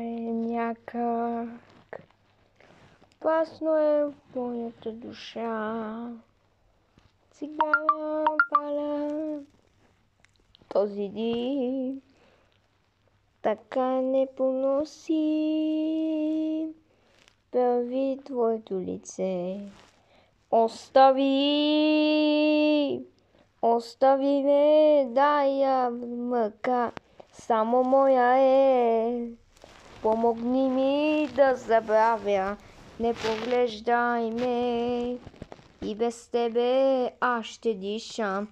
е някак. Опасно е моята душа. Сега паля този дим. Така не поноси прави твоето лице. Остави, остави ме, дая мъка, само моя е. Помогни ми да забравя, не поглеждай ме. И без тебе аз ще дишам,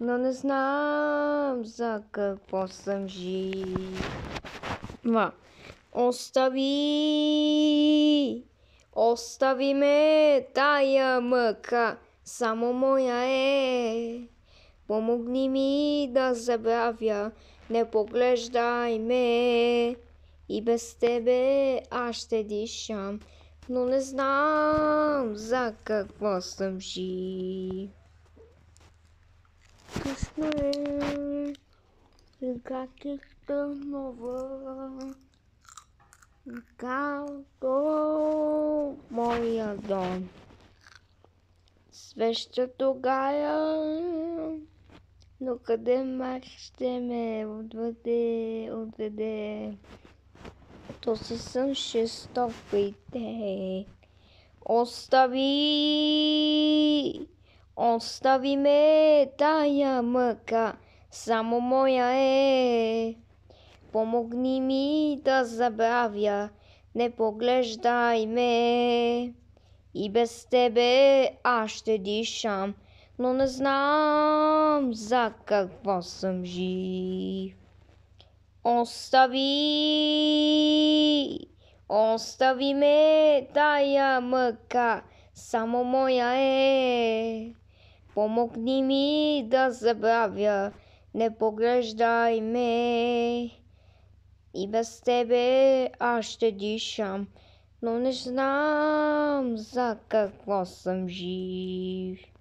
но не знам за какво съм жив. Ма, остави, остави ме, тая мъка, само моя е. Помогни ми да забравя, не поглеждай ме. И без тебе аз ще дишам, но не знам за какво съм жив. Късно е, ръката е тъмнова, както моя дом. Свеща тогава, но къде мак ще ме отведе, отведе? То си съм шесток при те. Остави, остави ме тая мъка, само моя е. Помогни ми да забравя, не поглеждай ме. И без тебе аз ще дишам, но не знам за какво съм жив. Остави, остави ме тая мъка, само моя е. Помогни ми да забравя, не поглеждай ме. И без тебе аз ще дишам, но не знам за какво съм жив.